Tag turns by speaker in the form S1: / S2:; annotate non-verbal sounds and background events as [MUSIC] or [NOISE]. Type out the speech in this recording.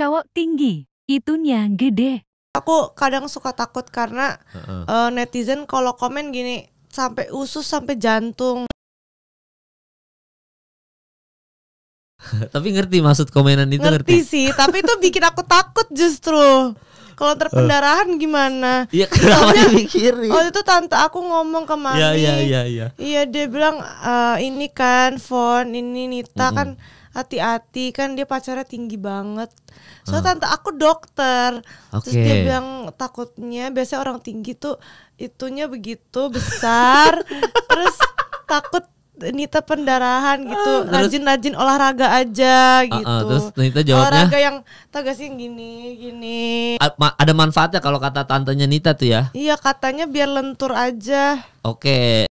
S1: cowok tinggi, itunya gede.
S2: Aku kadang suka takut karena
S3: Heeh.
S2: eh, netizen kalau komen gini sampai usus sampai jantung. [LAUGHS]
S3: Tapi ngerti maksud komenan itu
S2: ngerti,
S3: ngerti.
S2: sih, tapi itu bikin aku takut justru. Kalau terpendarahan gimana?
S3: Iya kenapa dipikirin?
S2: Oh itu tante aku ngomong ke mami.
S3: Iya iya iya iya.
S2: Iya dia bilang "Eh, ini kan Fon ini Nita
S3: Mm-mm.
S2: kan hati-hati kan dia pacarnya tinggi banget. So
S3: Ah.
S2: tante aku dokter. Terus
S3: Oke.
S2: dia bilang takutnya biasanya orang tinggi tuh itunya begitu besar. [LAUGHS] terus takut Nita pendarahan gitu.
S3: Ah,
S2: Rajin-rajin olahraga aja
S3: Ah,
S2: gitu.
S3: ah, terus Nita jawabnya
S2: Olahraga yang tau gak sih yang gini gini.
S3: "A- ma- ada manfaatnya kalau kata tantenya Nita tuh ya.
S2: Iya katanya biar lentur aja.
S3: Oke,